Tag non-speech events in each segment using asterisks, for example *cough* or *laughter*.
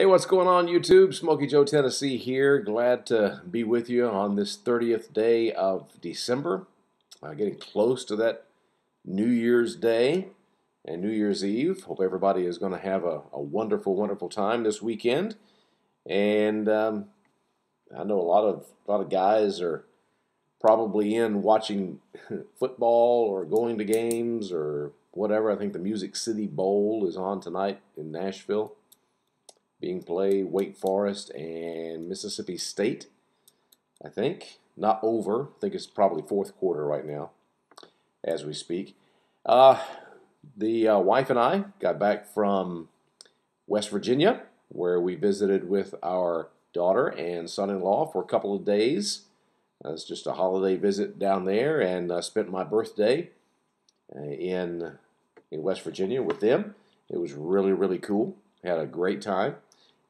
Hey, what's going on, YouTube? Smokey Joe, Tennessee here. Glad to be with you on this 30th day of December. Uh, getting close to that New Year's Day and New Year's Eve. Hope everybody is going to have a, a, wonderful, wonderful time this weekend. And um, I know a lot of a lot of guys are probably in watching *laughs* football or going to games or whatever. I think the Music City Bowl is on tonight in Nashville being played Wake Forest and Mississippi State. I think not over. I think it's probably fourth quarter right now, as we speak. Uh, the uh, wife and I got back from West Virginia, where we visited with our daughter and son-in-law for a couple of days. Uh, it's just a holiday visit down there, and uh, spent my birthday uh, in in West Virginia with them. It was really really cool. Had a great time.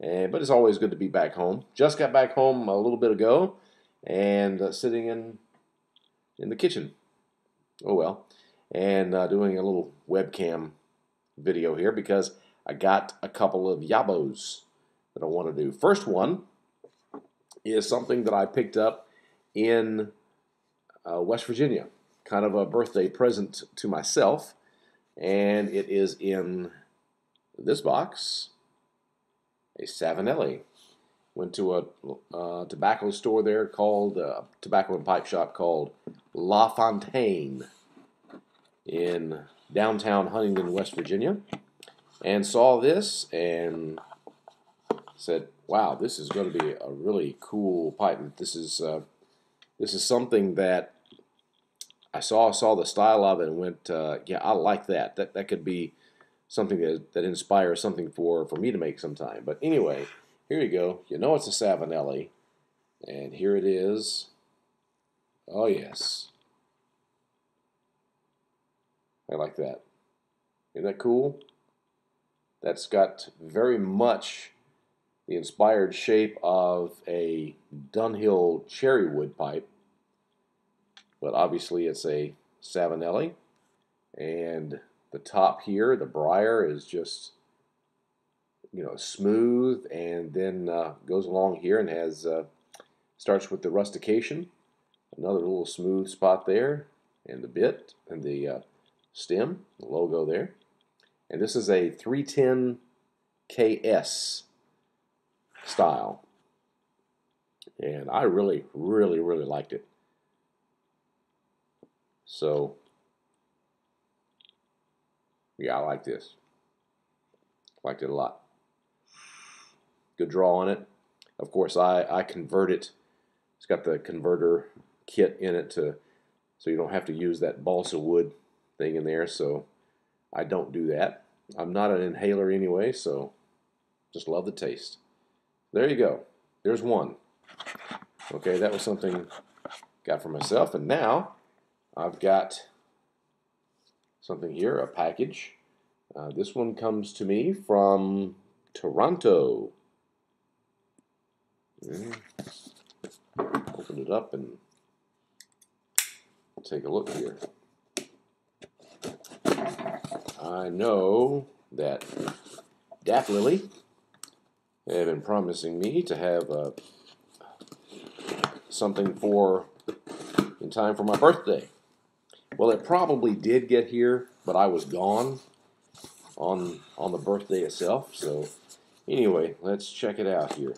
And, but it's always good to be back home. Just got back home a little bit ago and uh, sitting in in the kitchen. Oh well. And uh, doing a little webcam video here because I got a couple of yabos that I want to do. First one is something that I picked up in uh, West Virginia, kind of a birthday present to myself, and it is in this box a Savinelli. Went to a uh, tobacco store there called, uh, tobacco and pipe shop called LaFontaine in downtown Huntington, West Virginia, and saw this and said, "Wow, this is going to be a really cool pipe. This is uh, this is something that I saw saw the style of it and went, uh, yeah, I like that. That that could be something that, that inspires something for, for me to make sometime. But anyway, here you go. You know it's a Savinelli. And here it is. Oh, yes. I like that. Isn't that cool? That's got very much the inspired shape of a Dunhill cherry wood pipe. But obviously it's a Savinelli. And the top here, the briar, is just you know smooth, and then uh, goes along here and has uh, starts with the rustication, another little smooth spot there, and the bit and the uh, stem, the logo there, and this is a 310 KS style, and I really, really, really liked it. So yeah, I like this. Liked it a lot. Good draw on it. Of course, I, I convert it. It's got the converter kit in it to so you don't have to use that balsa wood thing in there. So I don't do that. I'm not an inhaler anyway, so just love the taste. There you go. There's one. Okay, that was something I got for myself, and now I've got something here, a package. Uh, this one comes to me from Toronto. Open it up and take a look here. I know that Daftlilly have been promising me to have uh, something for in time for my birthday. Well, it probably did get here, but I was gone on on the birthday itself. So anyway, let's check it out here.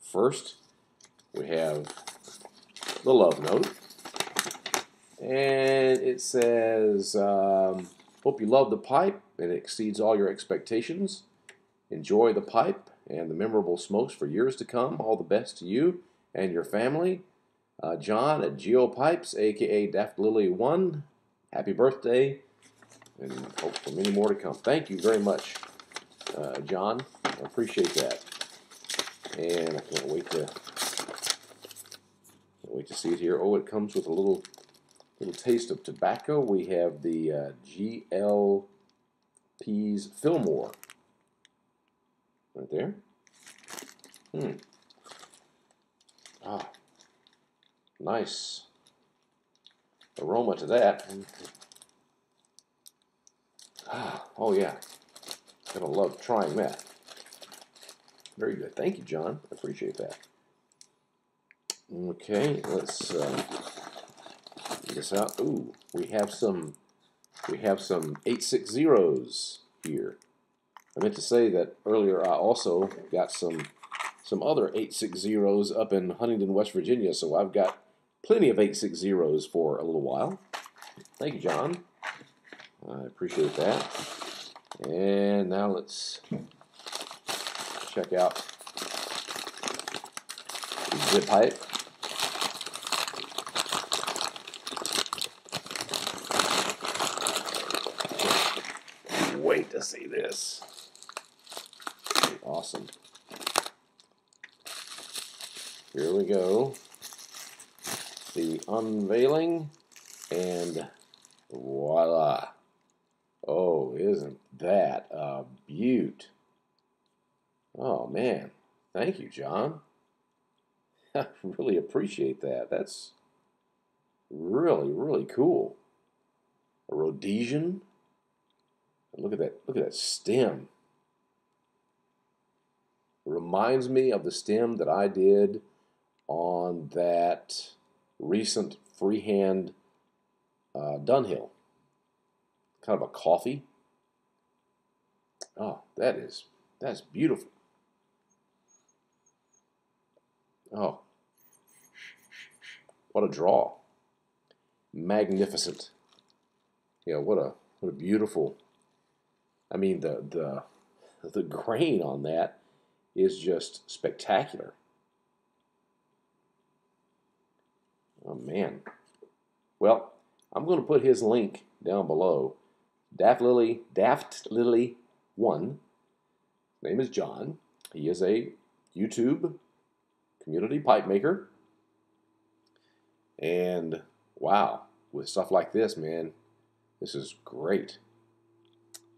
First, we have the love note, and it says, um, "Hope you love the pipe and it exceeds all your expectations. Enjoy the pipe and the memorable smokes for years to come. All the best to you and your family." Uh, John at Geo Pipes, aka Daftlilly One, happy birthday, and hope for many more to come. Thank you very much, uh, John. I appreciate that, and I can't wait to can't wait to see it here. Oh, it comes with a little little taste of tobacco. We have the uh, G.L. Pease Fillmore right there. Hmm. Ah, nice aroma to that. Oh yeah, gonna love trying that. Very good. Thank you, John. I appreciate that. Okay, let's uh, this out. Ooh, we have some we have some 860s here. I meant to say that earlier I also got some some other 860s up in Huntington, West Virginia, so I've got plenty of 860s for a little while. Thank you, John. I appreciate that. And now let's check out zip pipe. Wait to see this. Awesome. Here we go. The unveiling and voila. Oh, isn't that a beaut? Oh, man. Thank you, John. *laughs* I really appreciate that. That's really, really cool. A Rhodesian. Look at that. Look at that stem. Reminds me of the stem that I did on that recent freehand uh, Dunhill. Kind of a coffee. Oh, that is that's beautiful. Oh, what a draw! Magnificent. Yeah, what a what a beautiful. I mean the the the grain on that is just spectacular. Oh man. Well, I'm going to put his link down below. Daftlilly, Daft Lily One. His name is John. He is a YouTube community pipe maker. And wow, with stuff like this, man, this is great.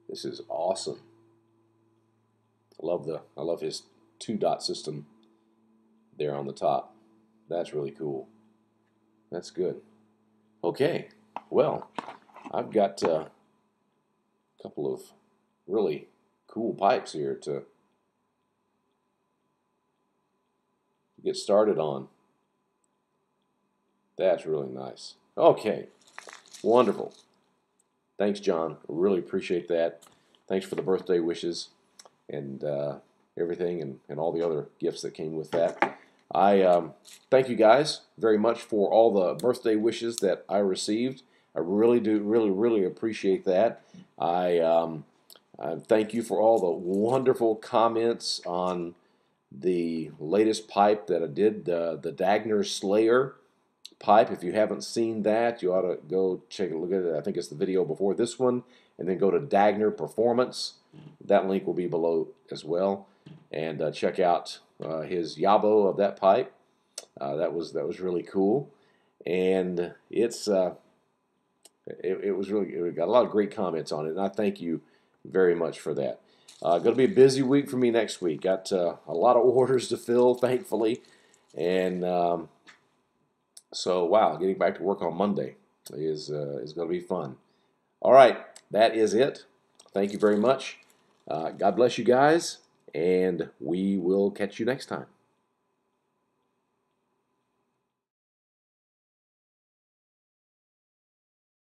This is awesome. I love the I love his two dot system there on the top. That's really cool. That's good. Okay, well, I've got uh, a couple of really cool pipes here to get started on. That's really nice. Okay, wonderful. Thanks, John. Really appreciate that. Thanks for the birthday wishes and uh, everything and, and all the other gifts that came with that. I um, thank you guys very much for all the birthday wishes that I received. I really do, really, really appreciate that. I, um, I thank you for all the wonderful comments on the latest pipe that I did, the, the Dagner Slayer pipe. If you haven't seen that, you ought to go check a look at it. I think it's the video before this one, and then go to Dagner Performance. That link will be below as well, and uh, check out uh, his Yabo of that pipe. Uh, that was that was really cool, and it's uh, it, it, was really it got a lot of great comments on it, and I thank you very much for that. Uh, going to be a busy week for me next week. Got uh, a lot of *laughs* orders to fill, thankfully, and um, so wow, getting back to work on Monday is uh, is going to be fun. All right, that is it. Thank you very much. God bless you guys and we will catch you next time.